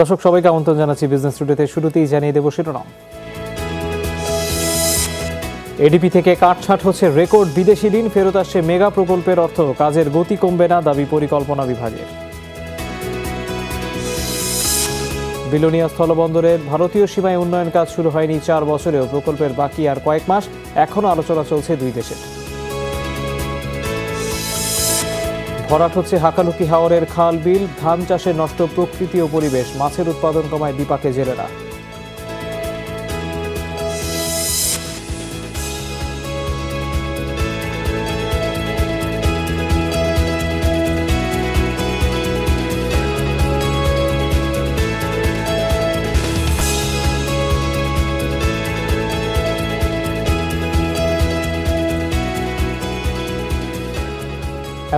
দর্শক, সবাইকে আমন্ত্রণ জানাচ্ছি বিজনেস স্টুডিওতে শুরুতেই জানিয়ে দেব শিরোনাম। এডিপি থেকে কাটছাট হচ্ছে রেকর্ড বিদেশি ঋণ, ফেরত আসছে মেগা প্রকল্পের অর্থ, কাজের গতি কমবে না দাবি পরিকল্পনা বিভাগের। বিলোনিয়া স্থলবন্দরের ভারতীয় সীমায় উন্নয়ন কাজ শুরু হয়নি চার বছরেও, প্রকল্পের বাকি আর কয়েক মাস এখনও আলোচনা চলছে দুই দেশের। ভরাট হচ্ছে হাকালুকি হাওরের খাল বিল, ধান চাষে নষ্ট প্রকৃতি ও পরিবেশ, মাছের উৎপাদন কমায় বিপাকে জেলেরা।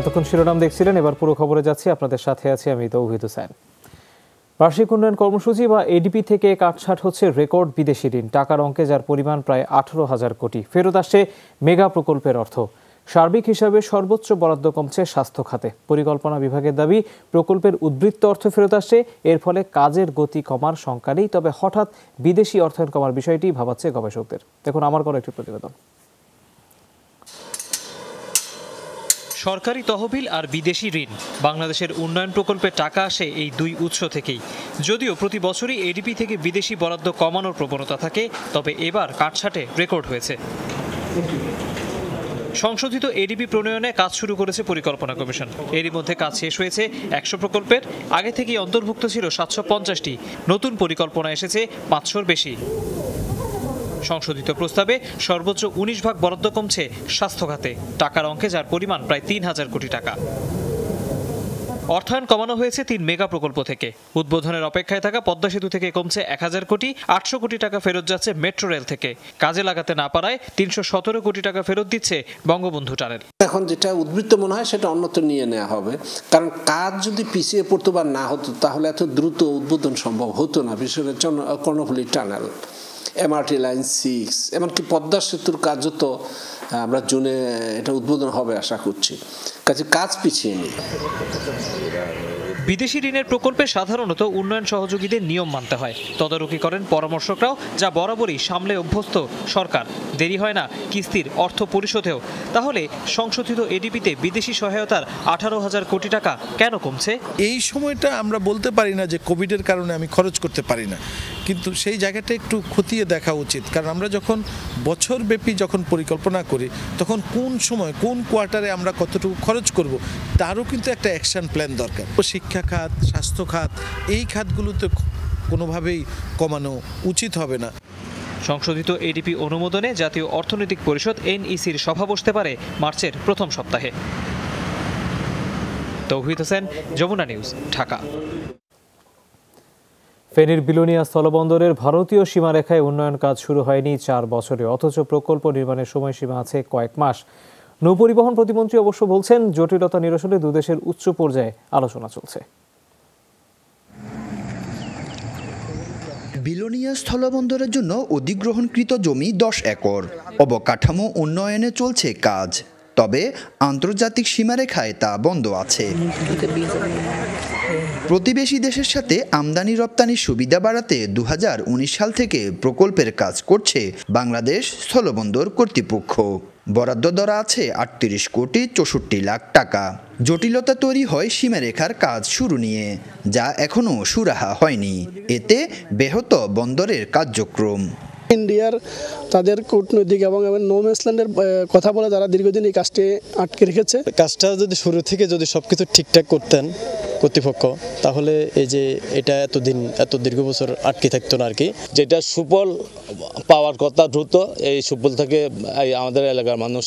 এতক্ষণ শিরোনাম দেখছিলেন, এবার পুরো খবরে যাচ্ছি। আপনাদের সাথে আছি আমি তৌহিদ হোসেন। বার্ষিক উন্নয়ন কর্মসূচি বা এডিপি থেকে কাটছাট হচ্ছে রেকর্ড বিদেশি ঋণ। টাকার অঙ্কে যার পরিমাণ প্রায় আঠারো হাজার কোটি। ফেরত আসছে মেগা প্রকল্পের অর্থ। সার্বিক হিসাবে সর্বোচ্চ বরাদ্দ কমছে স্বাস্থ্য খাতে। পরিকল্পনা বিভাগের দাবি, প্রকল্পের উদ্বৃত্ত অর্থ ফেরত আসছে। এর ফলে কাজের গতি কমার শঙ্কা নেই। তবে হঠাৎ বিদেশি অর্থায়ন কমার বিষয়টি ভাবাচ্ছে গবেষকদের। দেখুন আমার করা একটি প্রতিবেদন। সরকারি তহবিল আর বিদেশি ঋণ। বাংলাদেশের উন্নয়ন প্রকল্পে টাকা আসে এই দুই উৎস থেকেই। যদিও প্রতি বছরই এডিপি থেকে বিদেশি বরাদ্দ কমানোর প্রবণতা থাকে, তবে এবার কাটছাটে রেকর্ড হয়েছে। সংশোধিত এডিপি প্রণয়নে কাজ শুরু করেছে পরিকল্পনা কমিশন। এরই মধ্যে কাজ শেষ হয়েছে একশো প্রকল্পের। আগে থেকেই অন্তর্ভুক্ত ছিল সাতশো পঞ্চাশটি। নতুন পরিকল্পনা এসেছে পাঁচশোর বেশি। সংশোধিত প্রস্তাবে সর্বোচ্চ উনিশ ভাগ বরাদ্দ কমছে স্বাস্থ্য খাতে। টাকার অঙ্কে যার পরিমাণ প্রায় তিন হাজার কোটি টাকা। অর্থায়ন কমানো হয়েছে তিন মেগা প্রকল্প থেকে। উদ্বোধনের অপেক্ষায় থাকা পদ্মা সেতু থেকে কমছে এক হাজার কোটি, আটশো কোটি টাকা ফেরত যাচ্ছে মেট্রো রেল থেকে। কাজে লাগাতে না পারায় তিনশো সতেরো কোটি টাকা ফেরত দিচ্ছে বঙ্গবন্ধু টানেল। এখন যেটা উদ্বৃত্ত মনে হয় সেটা অন্যত্র নিয়ে নেওয়া হবে। কারণ কাজ যদি পিছিয়ে পড়তো বা না হতো, তাহলে এত দ্রুত উদ্বোধন সম্ভব হতো না, বিশেষ করে Karnaphuli tunnel. MRT line six এমনকি পদ্মা সেতুর কাজও তো আমরা জুনে এটা উদ্বোধন হবে, আশা করছি। কাজে কাজ পিছিয়ে নেই। বিদেশি ঋণের প্রকল্পে সাধারণত উন্নয়ন সহযোগীদের নিয়ম মানতে হয়। তদারকি করেন পরামর্শকরাও, যা বরাবরই সামলে অভ্যস্ত সরকার। দেরি হয় না কিস্তির অর্থ পরিশোধেও। তাহলে সংশোধিত এডিপিতে বিদেশি সহায়তার আঠারো হাজার কোটি টাকা কেন কমছে? এই সময়টা আমরা বলতে পারি না যে কোভিডের কারণে আমি খরচ করতে পারি না। কিন্তু সেই জায়গাটা একটু খতিয়ে দেখা উচিত। কারণ আমরা যখন বছরব্যাপী যখন পরিকল্পনা করি, তখন কোন সময়, কোন কোয়ার্টারে আমরা কতটুকু খরচ করব, তারও কিন্তু একটা অ্যাকশন প্ল্যান দরকার। তো শিক্ষা খাত স্বাস্থ্য খাত এই খাতগুলোতে কোনোভাবেই কমানো উচিত হবে না। সংশোধিত এডিপি অনুমোদনে জাতীয় অর্থনৈতিক পরিষদ এনইসির সভা বসতে পারে মার্চের প্রথম সপ্তাহে। তৌহিদ হোসেন যমুনা নিউজ ঢাকা। ফেনীর বিলোনিয়া স্থলবন্দরের ভারতীয় সীমারেখায় উন্নয়ন কাজ শুরু হয়নি চার বছরে অথচ প্রকল্প নির্মাণের সময়সীমা আছে কয়েক মাস। নৌপরিবহন প্রতিমন্ত্রী অবশ্য বলছেন, জটিলতা নিরসনে দুদেশের উচ্চ পর্যায়ে আলোচনা চলছে। বিলোনিয়া স্থলবন্দরের জন্য অধিগ্রহণকৃত জমি দশ একর। অবকাঠামো উন্নয়নে চলছে কাজ। তবে আন্তর্জাতিক সীমারেখায় তা বন্ধ আছে। প্রতিবেশী দেশের সাথে আমদানি রপ্তানির সুবিধা বাড়াতে দু হাজার উনিশ সাল থেকে প্রকল্পের কাজ করছে বাংলাদেশ স্থলবন্দর কর্তৃপক্ষ। বরাদ্দ দরা আছে আটত্রিশ কোটি চৌষট্টি লাখ টাকা। জটিলতা তৈরি হয় সীমারেখার কাজ শুরু নিয়ে যা এখনও সুরাহা হয়নি। এতে ব্যাহত বন্দরের কার্যক্রম। ইন্ডিয়ার তাদের কূটনৈতিক এবং নোম্যান্সল্যান্ডের কথা বলে তারা দীর্ঘদিন এই কাজটি আটকে রেখেছে। কাজটা যদি শুরু থেকে যদি সব কিছু ঠিকঠাক করতেন কর্তৃপক্ষ তাহলে এই যে এটা এতদিন এত দীর্ঘ বছর আটকে থাকতো না আর কি? যেটা সুফল পাওয়ার কথা দ্রুত এই সুফল থেকে এই আমাদের এলাকার মানুষ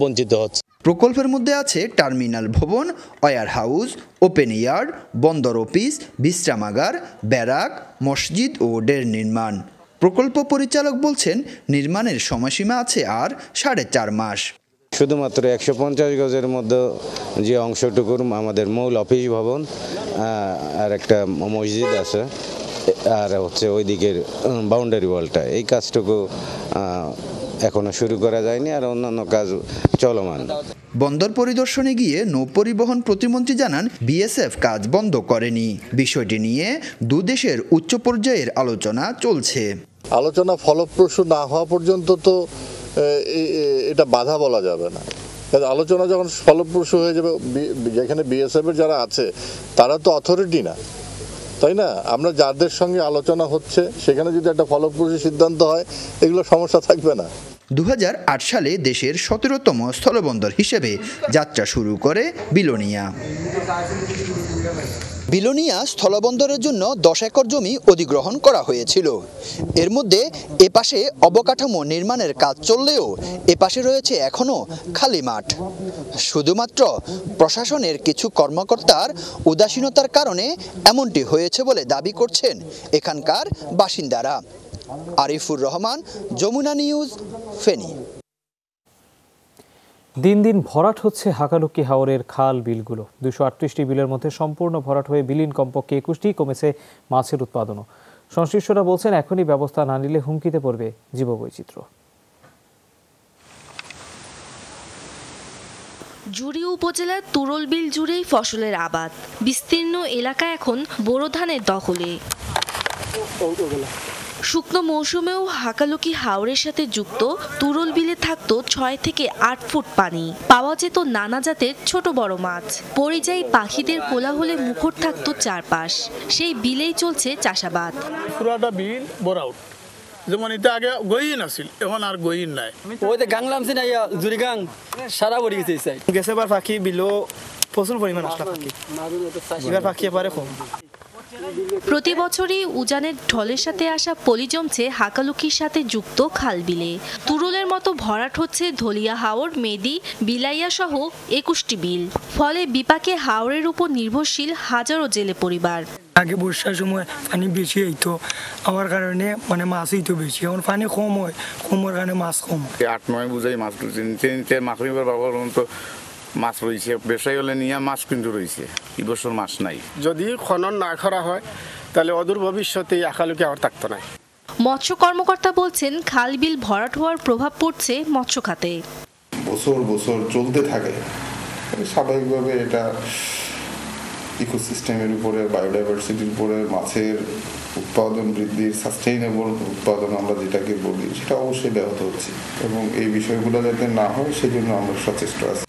বঞ্চিত হচ্ছে। প্রকল্পের মধ্যে আছে টার্মিনাল ভবন ওয়ার হাউস ওপেন ইয়ার্ড বন্দর অফিস বিশ্রামাগার ব্যারাক মসজিদ ও ডের নির্মাণ। প্রকল্প পরিচালক বলছেন নির্মাণের সময়সীমা আছে আর সাড়ে চার মাস। শুধুমাত্র একশো পঞ্চাশ গজের মধ্যে যে অংশটুকুর আমাদের মূল অফিস ভবন আর একটা মসজিদ আছে আর হচ্ছে ওই দিকের বাউন্ডারি ওয়ালটা এই কাজটুকু এখনও শুরু করা যায়নি আর অন্যান্য কাজ চলমান। বন্দর পরিদর্শনে গিয়ে নৌ পরিবহন প্রতিমন্ত্রী জানান বিএসএফ কাজ বন্ধ করেনি। বিষয়টি নিয়ে দুদেশের উচ্চ পর্যায়ের আলোচনা চলছে। আলোচনা ফলপ্রসূ না হওয়া পর্যন্ত তো এটা বাধা বলা যাবে না। আলোচনা যখন ফলপ্রসূ হয়ে যাবে যেখানে বিএসএফ এর যারা আছে, তারা তো অথরিটি না। তাই না? আমরা যাদের সঙ্গে আলোচনা হচ্ছে, সেখানে যদি একটা ফলপ্রসূ সিদ্ধান্ত হয়, এগুলো সমস্যা থাকবে না। দু হাজার আট সালে দেশের সতেরোতম স্থলবন্দর হিসেবে যাত্রা শুরু করে বিলোনিয়া। বিলোনিয়া স্থলবন্দরের জন্য দশ একর জমি অধিগ্রহণ করা হয়েছিল। এর মধ্যে এপাশে অবকাঠামো নির্মাণের কাজ চললেও এপাশে রয়েছে এখনও খালি মাঠ। শুধুমাত্র প্রশাসনের কিছু কর্মকর্তার উদাসীনতার কারণে এমনটি হয়েছে বলে দাবি করছেন এখানকার বাসিন্দারা। আরিফুর রহমান, যমুনা নিউজ, ফেনী। দিন দিন ভরাট হচ্ছে হাকালুকি হাওরের খাল বিলগুলো। দুশো আটত্রিশটি বিলের মধ্যে সম্পূর্ণ ভরাট হয়ে বিলীন কমপক্ষে একুশটি কমেছে মাছের উৎপাদনও। সংশ্লিষ্টরা বলছেন, এখনই ব্যবস্থা না নিলে হুমকিতে পড়বে জীববৈচিত্র্য। জুড়ি উপজেলার তুরলবিল জুড়েই ফসলের আবাদ। বিস্তীর্ণ এলাকা এখন বোরো ধানের দখলে। শুকনো মৌসুমেও হাকালুকি হাওরের সাথে যুক্ত তুরল বিলে থাকতো ছয় থেকে আট ফুট পানি। পাওয়া যেত নানা জাতের ছোট বড় মাছ। পরিযায়ী পাখিদের কোলাহলে মুখর থাকতো চারপাশ। সেই বিলেই চলছে চাষাবাদ। পুরাটা বিল বোরাউট যেমন এটা আগে গহীন আছিল এখন আর গহীন নাই। ওই যে গাং নামছে না ইয়া জুরি গাং সারা পড়ে গেছে এই সাইড গেছে বার পাখি বিলো প্রচুর পরিমাণ আসলা পাখি। এবার পাখি এবারে কম। প্রতি বছরই উজানের ঢলের সাথে আসা পলি জমছে হাকালুকির সাথে যুক্ত খালবিলে। তুরুলের মতো ভরাট হচ্ছে ধলিয়া হাওর মেদি বিলাইয়া সহ একুশটি বিল। ফলে বিপাকে হাওরের উপর নির্ভরশীল হাজারো জেলে পরিবার। আগে বর্ষার সময় পানি বেশি হইতো আমার কারণে মানে মাছ হইতো বেশি। এখন পানি কম হয় কম হওয়ার কারণে মাছ কম। হয়। আট নয় বুঝাই মাছ মাছ তো মাছ রয়েছে ব্যবসায়ী হলে নিয়ে মাছ কিন্তু রয়েছে। এই বছর মাছ নাই। যদি খনন না করা হয় তাহলে অদূর ভবিষ্যতে এই আকালুকে আর থাকতো না। মৎস্য কর্মকর্তা বলছেন খাল বিল ভরাট হওয়ার প্রভাব পড়ছে মৎস্য খাতে। বছর বছর চলতে থাকে। স্বাভাবিকভাবে এটা ইকোসিস্টেমের উপরে বায়োডাইভার্সিটির উপরে মাছের উৎপাদন বৃদ্ধির সাস্টেইনেবল উৎপাদন আমরা যেটাকে বলি সেটা অবশ্যই ব্যাহত হচ্ছে। এবং এই বিষয়গুলো যাতে না হয় সেজন্য আমরা সচেষ্ট আছি।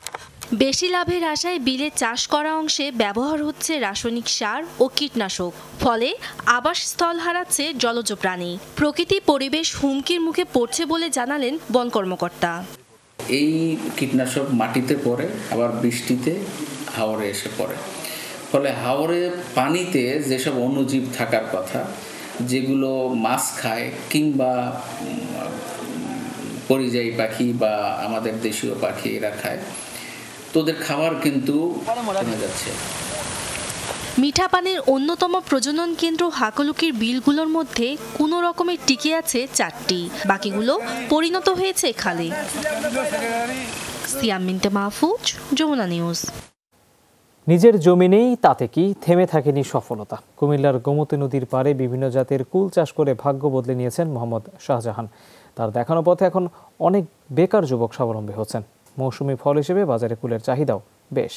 বেশি লাভের আশায় বিলে চাষ করা অংশে ব্যবহার হচ্ছে রাসায়নিক সার ও কীটনাশক। ফলে আবাসস্থল হারাচ্ছে জলজ প্রাণী। প্রকৃতি পরিবেশ হুমকির মুখে পড়ছে বলে জানালেন বন কর্মকর্তা। এই কীটনাশক মাটিতে পড়ে, আবার বৃষ্টিতে হাওরে এসে পড়ে। ফলে হাওরে পানিতে যেসব অণুজীব থাকার কথা, যেগুলো মাছ খায় কিংবা পরিযায়ী পাখি বা আমাদের দেশীয় পাখি এরা খায় তোদের খাবার কিন্তু কমে যাচ্ছে। মিঠা পানির অন্যতম প্রজনন কেন্দ্র হাকলুকির বিলগুলোর মধ্যে কোনো রকমের টিকে আছে চারটি। বাকিগুলো পরিণত হয়েছে খালে। সিয়াম মিন্টে মাহফুজ যমুনা নিউজ। নিজের জমি নেই তাতে কি থেমে থাকেনি সফলতা? কুমিল্লার গোমতী নদীর পাড়ে বিভিন্ন জাতের কুল চাষ করে ভাগ্য বদলে নিয়েছেন মোহাম্মদ শাহজাহান। তার দেখানো পথে এখন অনেক বেকার যুবক স্বাবলম্বী হচ্ছেন। মৌসুমি ফল হিসেবে বাজারে কুলের চাহিদাও বেশ।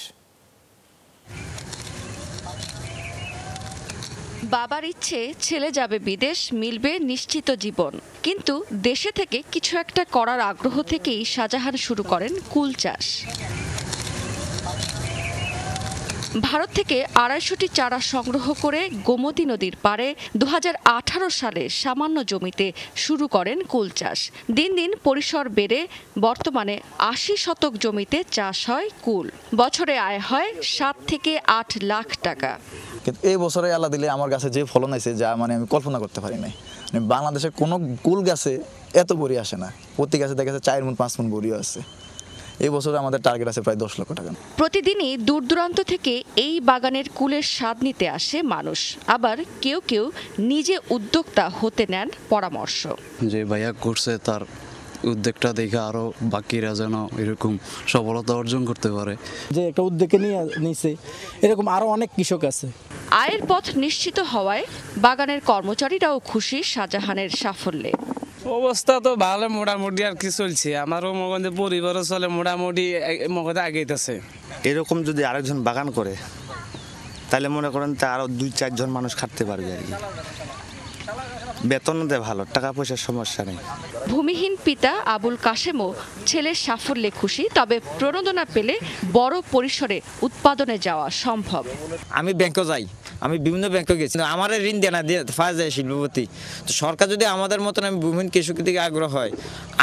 বাবার ইচ্ছে, ছেলে যাবে বিদেশ, মিলবে নিশ্চিত জীবন। কিন্তু দেশে থেকে কিছু একটা করার আগ্রহ থেকেই শাহজাহান শুরু করেন কুল চাষ। ভারত থেকে আড়াইশোটি চারা সংগ্রহ করে গোমতী নদীর পারে দু হাজার আঠারো সালে সামান্য জমিতে শুরু করেন কুল চাষ। দিন দিন পরিসর বেড়ে বর্তমানে আশি শতক জমিতে চাষ হয় কুল। বছরে আয় হয় সাত থেকে আট লাখ টাকা। কিন্তু এই বছরে আল্লাহ দিলে আমার গাছে যে ফলন আছে যা মানে আমি কল্পনা করতে পারি নাই। মানে বাংলাদেশে কোনো কুল গাছে এত বড়ি আসে না। প্রতি গাছে দেখা যাচ্ছে চার মন, পাঁচ মন বড়িও আছে। এই বছরে আমাদের টার্গেট আছে প্রায় দশ লক্ষ টাকা। প্রতিদিনই দূর দূরান্ত থেকে এই বাগানের কুলের স্বাদ নিতে আসে মানুষ। আবার কেউ কেউ নিজে উদ্যোক্তা হতে নেন পরামর্শ। যে ভাইয়া করছে তার উদ্যোগটা দেখে আরও বাকিরা যেন এরকম সফলতা অর্জন করতে পারে। যে একটা উদ্যোগে নিয়ে নিছে এরকম আরও অনেক কৃষক আছে। আয়ের পথ নিশ্চিত হওয়ায় বাগানের কর্মচারীরাও খুশি শাহজাহানের সাফল্যে। অবস্থা তো ভালো, মোটামুটি আর কি চলছে। আমারও মগন্ধে পরিবারও চলে, মোটামুটি মগধে আগেইতেছে। এরকম যদি আরেকজন বাগান করে, তাহলে মনে করেন তা আরও দুই চারজন মানুষ খাটতে পারবে আর কি। বেতন দেয় ভালো টাকা পয়সার সমস্যা নেই। ভূমিহীন পিতা আবুল কাশেমও ছেলের সাফল্যে খুশি তবে প্রণোদনা পেলে বড় পরিসরে উৎপাদনে যাওয়া সম্ভব। আমি ব্যাংকে যাই আমি বিভিন্ন ব্যাংকে গেছি আমার ঋণ দেনা দিয়ে ফাঁস যায় শিল্পপতি। তো সরকার যদি আমাদের মতন আমি ভূমিহীন কৃষকের দিকে আগ্রহ হয়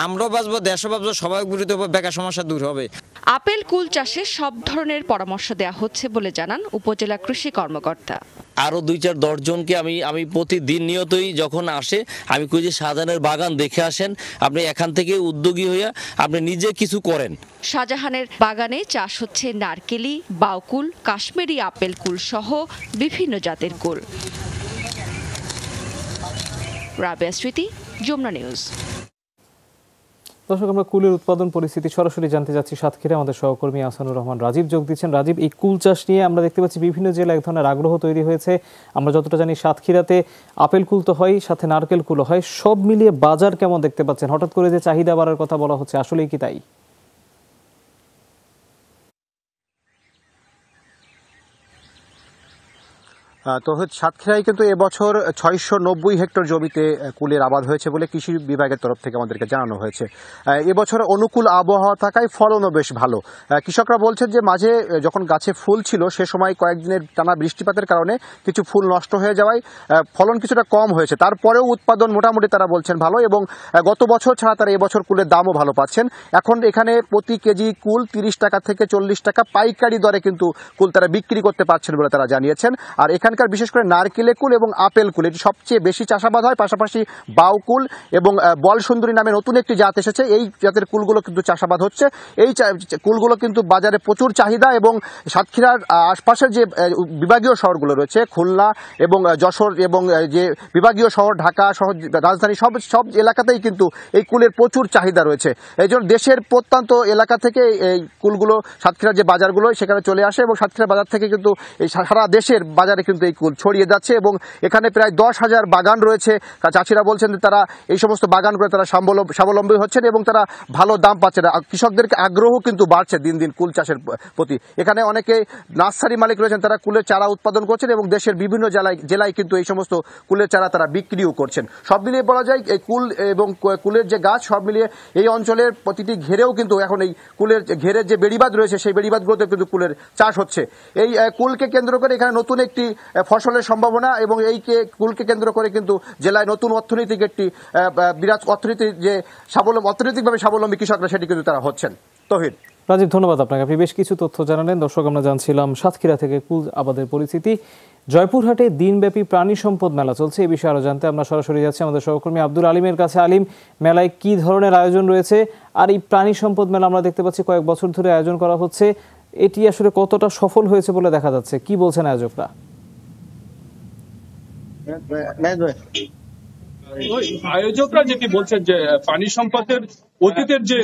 আমরাও বাঁচবো দেশও বাঁচবো সবাই হবে বেকার সমস্যা দূর হবে। আপেল কুল চাষে সব ধরনের পরামর্শ দেওয়া হচ্ছে বলে জানান উপজেলা কৃষি কর্মকর্তা। আরও দুই চার দশজনকে আমি আমি প্রতিদিন নিয়তই যখন আসে আমি কই যে শাহজাহানের বাগান দেখে আসেন আপনি এখান থেকে উদ্যোগী হইয়া আপনি নিজে কিছু করেন। শাহজাহানের বাগানে চাষ হচ্ছে নারকেলি বাউকুল কাশ্মীরি আপেল কুল সহ বিভিন্ন জাতের কুল। রাবেয়া স্মৃতি যমুনা নিউজ। দর্শক, আমরা কুলের উৎপাদন পরিস্থিতি সরাসরি জানতে যাচ্ছি সাতক্ষীরা আমাদের সহকর্মী আসানুর রহমান রাজীব যোগ দিচ্ছেন। রাজীব, এই কুল চাষ নিয়ে আমরা দেখতে পাচ্ছি বিভিন্ন জেলায় এক ধরনের আগ্রহ তৈরি হয়েছে। আমরা যতটা জানি সাতক্ষীরাতে আপেল কুল তো হয়, সাথে নারকেল কুলও হয়। সব মিলিয়ে বাজার কেমন দেখতে পাচ্ছেন? হঠাৎ করে যে চাহিদা বাড়ার কথা বলা হচ্ছে, আসলেই কি তাই? তো হচ্ছে সাতক্ষীরায় কিন্তু এবছর ছয়শো নব্বই হেক্টর জমিতে কুলের আবাদ হয়েছে বলে কৃষি বিভাগের তরফ থেকে আমাদেরকে জানানো হয়েছে। এবছর অনুকূল আবহাওয়া থাকায় ফলনও বেশ ভালো। কৃষকরা বলছেন যে মাঝে যখন গাছে ফুল ছিল, সে সময় কয়েকদিনের টানা বৃষ্টিপাতের কারণে কিছু ফুল নষ্ট হয়ে যাওয়ায় ফলন কিছুটা কম হয়েছে। তারপরেও উৎপাদন মোটামুটি তারা বলছেন ভালো এবং গত বছর ছাড়া তারা এবছর কুলের দামও ভালো পাচ্ছেন। এখন এখানে প্রতি কেজি কুল তিরিশ টাকা থেকে চল্লিশ টাকা পাইকারি দরে কিন্তু কুল তারা বিক্রি করতে পারছেন বলে তারা জানিয়েছেন। আর এখানে এখানকার বিশেষ করে নারকেলে কুল এবং আপেল কুল। এটি সবচেয়ে বেশি চাষাবাদ হয়, পাশাপাশি বাউকুল এবং বল সুন্দরী নামে নতুন একটি জাত এসেছে। এই জাতের কুলগুলো কিন্তু চাষাবাদ হচ্ছে। এই কুলগুলো কিন্তু বাজারে প্রচুর চাহিদা এবং সাতক্ষীরার আশপাশের যে বিভাগীয় শহরগুলো রয়েছে, খুলনা এবং যশোর এবং যে বিভাগীয় শহর, ঢাকা শহর, রাজধানী, সব সব এলাকাতেই কিন্তু এই কুলের প্রচুর চাহিদা রয়েছে। এই জন্য দেশের প্রত্যন্ত এলাকা থেকে এই কুলগুলো সাতক্ষীরার যে বাজারগুলো, সেখানে চলে আসে এবং সাতক্ষীরা বাজার থেকে কিন্তু সারা দেশের বাজারে কিন্তু এই কুল ছড়িয়ে যাচ্ছে এবং এখানে প্রায় দশ হাজার বাগান রয়েছে। চাষিরা বলছেন যে তারা এই সমস্ত বাগান করে তারা স্বাবলম্বী হচ্ছেন এবং তারা ভালো দাম পাচ্ছেন কৃষকদেরকে আগ্রহ কিন্তু বাড়ছে দিন দিন কুল চাষের প্রতি। এখানে অনেকে নার্সারি মালিক রয়েছেন, তারা কুলের চারা উৎপাদন করছেন এবং দেশের বিভিন্ন জেলায় জেলায় কিন্তু এই সমস্ত কুলের চারা তারা বিক্রিও করছেন। সব মিলিয়ে বলা যায় এই কুল এবং কুলের যে গাছ, সব মিলিয়ে এই অঞ্চলের প্রতিটি ঘেরেও কিন্তু এখন এই কুলের ঘেরের যে বেড়িবাদ রয়েছে, সেই বেড়িবাদগুলোতে কিন্তু কুলের চাষ হচ্ছে। এই কুলকে কেন্দ্র করে এখানে নতুন একটি ফসলের সম্ভাবনা এবং এই কুলকে কেন্দ্র করে কিন্তু জেলায় নতুন অর্থনৈতিক একটি বিরাট অর্থনীতি যে স্বাবলম্বী অর্থনৈতিকভাবে স্বাবলম্বী কৃষকরা সেটি কিন্তু তারা হচ্ছেন। তহিদ রাজীব, ধন্যবাদ আপনাকে। আপনি বেশ কিছু তথ্য জানালেন। দর্শক, আমরা জানছিলাম সাতক্ষীরা থেকে কুল আবাদের পরিস্থিতি। জয়পুরহাটে দিনব্যাপী প্রাণী সম্পদ মেলা চলছে। এই বিষয়ে আরও জানতে আমরা সরাসরি যাচ্ছি আমাদের সহকর্মী আব্দুল আলিমের কাছে। আলিম, মেলায় কি ধরনের আয়োজন রয়েছে? আর এই প্রাণী সম্পদ মেলা আমরা দেখতে পাচ্ছি কয়েক বছর ধরে আয়োজন করা হচ্ছে। এটি আসলে কতটা সফল হয়েছে বলে দেখা যাচ্ছে? কি বলছেন আয়োজকরা? আয়োজকরা যেটি বলছেন যে পানি সম্পদের অতীতের যে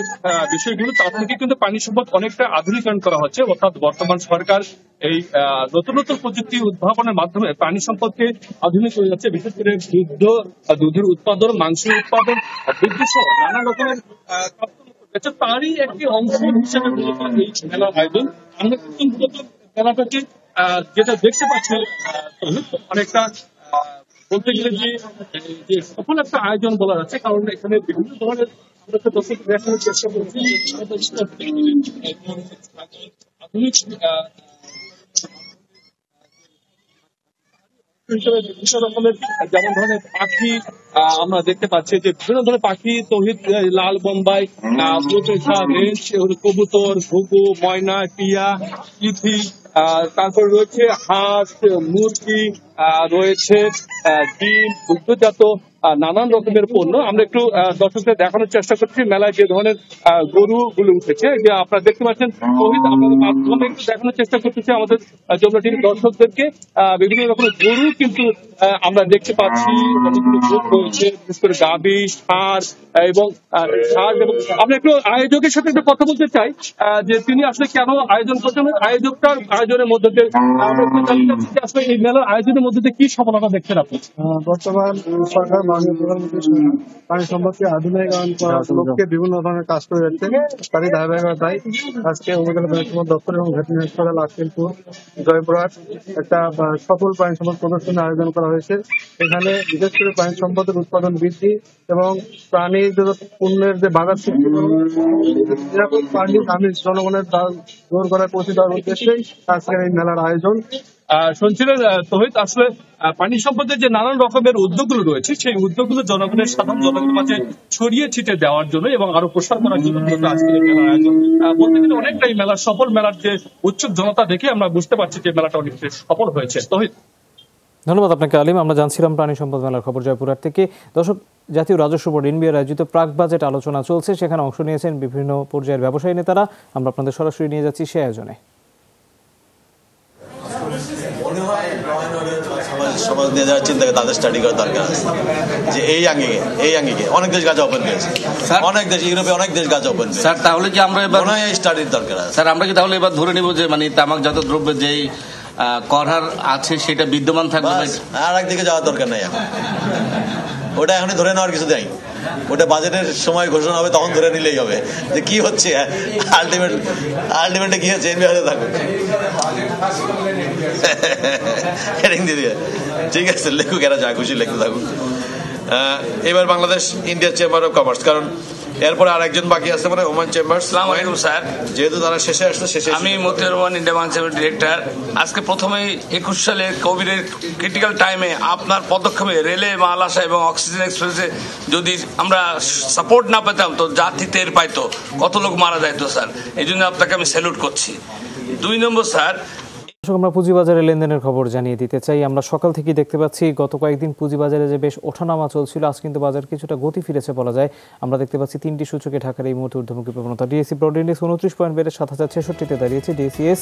বিষয়গুলো, তার থেকে কিন্তু পানি সম্পদ অনেকটা আধুনিকায়ন করা হচ্ছে। অর্থাৎ বর্তমান সরকার এই নতুন নতুন প্রযুক্তি উদ্ভাবনের মাধ্যমে প্রাণী সম্পদকে আধুনিক হয়ে যাচ্ছে। বিশেষ করে দুধ দুধের উৎপাদন মাংস উৎপাদন বৃদ্ধি সহ নানা রকমের তারই একটি অংশ হিসেবে এই মেলার আয়োজন। আমরা কিন্তু মেলাটাকে যেটা দেখতে পাচ্ছি অনেকটা বলতে গেলে যে সফল একটা আয়োজন বলা যাচ্ছে কারণ এখানে বিভিন্ন ধরনের যেমন ধরনের পাখি আমরা দেখতে পাচ্ছি যে বিভিন্ন ধরনের পাখি, তহিদ লাল বোম্বাই কবুতর, ঘুঘু, ময়না, টিয়া ইথি তারপরে রয়েছে হাঁস, মুরগি রয়েছে ডিম, দুগ্ধজাত নানান রকমের পণ্য। আমরা একটু দর্শকদের দেখানোর চেষ্টা করছি। মেলায় যে ধরনের গরু গুলো উঠেছে, যে আপনারা দেখতে পাচ্ছেন আপনাদের মাধ্যমে দেখানোর চেষ্টা করতেছি আমাদের যমুনা টিভির দর্শকদেরকে। বিভিন্ন রকমের গরু কিন্তু আমরা দেখতে পাচ্ছি বিশেষ করে গাবি সার এবং সার এবং আমরা একটু আয়োজকের সাথে একটু কথা বলতে চাই যে তিনি আসলে কেন আয়োজন করছেন, আয়োজকটার আয়োজনের মধ্যে আসলে এই মেলার আয়োজনের মধ্যে কি সফলতা দেখছেন আপনি? বর্তমান সরকার মাননীয় প্রধানমন্ত্রী পানি সম্পদকে আধুনিকায়ন করার লক্ষ্যে বিভিন্ন ধরনের কাজ করে যাচ্ছে তারই ধারাবাহিকতায় আজকে উপজেলা পানি সম্পদ দপ্তর এবং ভেটেরিনারি হাসপাতাল আকিলপুর জয়পুরহাট একটা সফল পানি সম্পদ প্রদর্শনী আয়োজন করা হয়েছে। এখানে বিশেষ করে পানি সম্পদের উৎপাদন বৃদ্ধি এবং প্রাণী পণ্যের যে বাজার সৃষ্টি করুন, নিরাপদ পানি আমি জনগণের দূর করার পৌঁছে দেওয়ার উদ্দেশ্যে আজকের এই মেলার আয়োজন। শুনছিলেন তহিদ আসলে পানি সম্পদের যে নানান রকমের উদ্যোগগুলো রয়েছে, সেই উদ্যোগগুলো জনগণের সাধারণ জনগণের মাঝে ছড়িয়ে ছিটে দেওয়ার জন্য এবং আরও প্রসার করার জন্য আজকের মেলার আয়োজন। বলতে গেলে অনেকটাই সফল মেলার যে জনতা দেখে আমরা বুঝতে পারছি যে মেলাটা অনেক সফল হয়েছে। তহিদ ধন্যবাদ আপনাকে, আলিম। আমরা জানছিলাম প্রাণী সম্পদ মেলার খবর জয়পুরহাট থেকে। দর্শক, জাতীয় রাজস্ব বোর্ড, এনবিআর আয়োজিত প্রাক বাজেট আলোচনা চলছে। সেখানে অংশ নিয়েছেন বিভিন্ন পর্যায়ের ব্যবসায়ী নেতারা। আমরা আপনাদের সরাসরি নিয়ে যাচ্ছি সে আয়োজনে। যাওয়ার চিন্তা করে তাদের স্টাডি করার দরকার আছে। যে এই আঙ্গিকে এই আঙ্গিকে। অনেক দেশ গাছ ওপেন করেছে অনেক দেশ ইউরোপে অনেক দেশ গাছ ওপেন স্যার তাহলে কি আমরা এবার স্টাডির দরকার আছে। স্যার আমরা কি তাহলে এবার ধরে নিব যে মানে তামাকজাত দ্রব্য যেই করার আছে সেটা বিদ্যমান থাকবে আর একদিকে যাওয়ার দরকার নাই এখন। ওটা এখনই ধরে নেওয়ার কিছু দেয় ওটা বাজেটের সময় ঘোষণা হবে, তখন ধরে নিলেই হবে। যে কি হচ্ছে আলটিমেট আলটিমেটে কি হচ্ছে এনবি হাতে থাকুক। ঠিক আছে, লেখুক, এরা যা খুশি লিখতে থাকুক। এবার Bangladesh India chamber of commerce কারণ এরপরে আর একজন বাকি আছে মানে ওমান চেম্বার আসসালামু আলাইকুম স্যার। যেহেতু তারা শেষে আসছে শেষে আমি মতিউর রহমান ইন্ডিয়া বাংলাদেশের ডিরেক্টর। আজকে প্রথমেই একুশ সালে কোভিডের ক্রিটিক্যাল টাইমে আপনার পদক্ষেপে রেলে মাল আসা এবং অক্সিজেন এক্সপ্রেসে যদি আমরা সাপোর্ট না পেতাম তো জাতি টের পাইতো। কত লোক মারা যাইতো স্যার। এই জন্য আপনাকে আমি স্যালুট করছি। দুই নম্বর স্যার দর্শক, আমরা পুঁজিবাজারে লেনদেনের খবর জানিয়ে দিতে চাই। আমরা সকাল থেকেই দেখতে পাচ্ছি, গত কয়েকদিন পুঁজিবাজারে যে বেশ ওঠানামা চলছিল, আজ কিন্তু বাজার কিছুটা গতি ফিরেছে বলা যায়। আমরা দেখতে পাচ্ছি, তিনটি সূচকে ঢাকার এই মুহূর্তে ঊর্ধ্বমুখী প্রবণতা। ডিএসসি ব্রড ইন্ডেক্স উনত্রিশ পয়েন্ট বেড়ে সাত হাজার ছেষট্টিতে দাঁড়িয়েছে। ডিএসিএস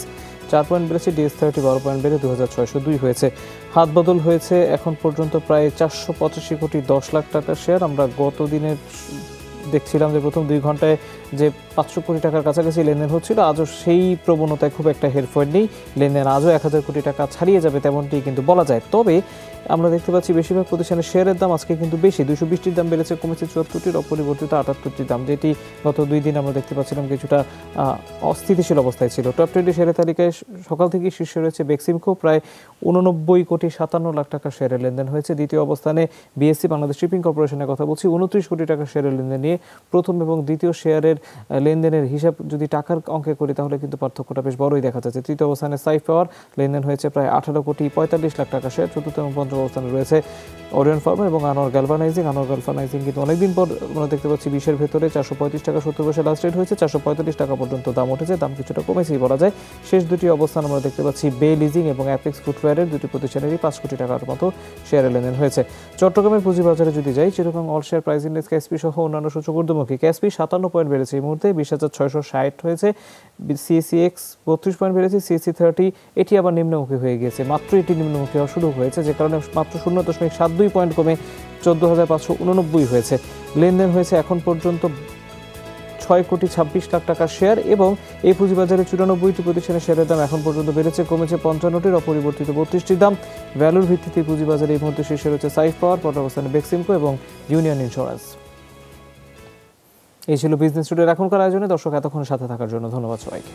চার পয়েন্ট বেড়েছে ডিএস থার্টি বারো পয়েন্ট বেড়ে দু হাজার ছয়শো দুই হয়েছে। হাত বদল হয়েছে এখন পর্যন্ত প্রায় চারশো পঁচাশি কোটি দশ লাখ টাকার শেয়ার আমরা গত দিনের দেখছিলাম যে প্রথম দুই ঘন্টায় যে পাঁচশো কোটি টাকার কাছাকাছি লেনদেন হচ্ছিল, আজও সেই প্রবণতায় খুব একটা হেরফের নেই। লেনদেন আজও এক হাজার কোটি টাকা ছাড়িয়ে যাবে তেমনটি কিন্তু বলা যায়। তবে আমরা দেখতে পাচ্ছি বেশিরভাগ প্রতিষ্ঠানের শেয়ারের দাম আজকে কিন্তু বেশি। দুশো বিশটির দাম বেড়েছে কমেছে চুয়াত্তরটির, অপরিবর্তিত আটাত্তরটির দাম। যেটি গত দুই দিন আমরা দেখতে পাচ্ছিলাম কিছুটা অস্থিতিশীল অবস্থায় ছিল। টপ টোয়েন্টি শেয়ারের তালিকায় সকাল থেকেই শীর্ষে রয়েছে বেক্সিমকো। প্রায় উননব্বই কোটি সাতান্ন লাখ টাকা শেয়ারের লেনদেন হয়েছে। দ্বিতীয় অবস্থানে বিএসসি, বাংলাদেশ শিপিং কর্পোরেশনের কথা বলছি। উনত্রিশ কোটি টাকা শেয়ারের লেনদেন নিয়ে প্রথম এবং দ্বিতীয় শেয়ারের লেনদেনের হিসাব যদি টাকার অঙ্কে করি, তাহলে কিন্তু পার্থক্যটা বেশ বড়ই দেখা যাচ্ছে। তৃতীয় অবস্থানে সাইফ পাওয়ার লেনদেন হয়েছে প্রায় আঠারো কোটি পঁয়তাল্লিশ লাখ টাকা শেয়ার। চতুর্থ এবং অবস্থানে রয়েছে ওরিয়ন ফার্মা এবং আনোয়ার গ্যালভানাইজিং আনোয়ার গ্যালভানাইজিং কিন্তু অনেকদিন পর আমরা দেখতে পাচ্ছি বিশের ভেতরে চারশো পঁয়ত্রিশ টাকা সত্তর পয়সা লাস্ট রেট হয়েছে। চারশো পঁয়তাল্লিশ টাকা পর্যন্ত দাম উঠেছে, দাম কিছুটা কমেছেই বলা যায়। শেষ দুটি অবস্থান আমরা দেখতে পাচ্ছি বে লিজিং এবং অ্যাপেক্স ফুটওয়্যারের দুটি প্রতিষ্ঠানেরই পাঁচ কোটি টাকার মতো শেয়ারের লেনদেন হয়েছে। চট্টগ্রামের পুঁজিবাজারে যদি যাই যেরকম all share price index CASPI সহ অন্যান্য সূচক ঊর্ধ্বমুখী ক্যাসপি সাতান্ন পয়েন্ট বেড়েছে এই মুহূর্তে, বিশ হাজার ছয়শো ষাট হয়েছে। সিএসিএক্স বত্রিশ পয়েন্ট বেড়েছে সিএসি থার্টি এটি আবার নিম্নমুখী হয়ে গিয়েছে। মাত্র এটি নিম্নমুখী হওয়া শুরু হয়েছে, যে কারণে মাত্র শূন্য দশমিক সাত দুই পয়েন্ট কমে চোদ্দ হাজার পাঁচশো উননব্বই হয়েছে। লেনদেন হয়েছে এখন পর্যন্ত ছয় কোটি ছাব্বিশ লাখ টাকার শেয়ার এবং এই পুঁজিবাজারে চুরানব্বইটি প্রতিষ্ঠানের শেয়ারের দাম এখন পর্যন্ত বেড়েছে, কমেছে পঞ্চান্নটির, অপরিবর্তিত বত্রিশটির দাম। ভ্যালুর ভিত্তিতে পুঁজিবাজারে এই মুহূর্তে শীর্ষে রয়েছে সাইফ পাওয়ার পর অবস্থানে বেক্সিমকো এবং ইউনিয়ন ইন্স্যুরেন্স। এই ছিল বিজনেস টুডের এখনকার আয়োজনে। দর্শক এতক্ষণ সাথে থাকার জন্য ধন্যবাদ সবাইকে।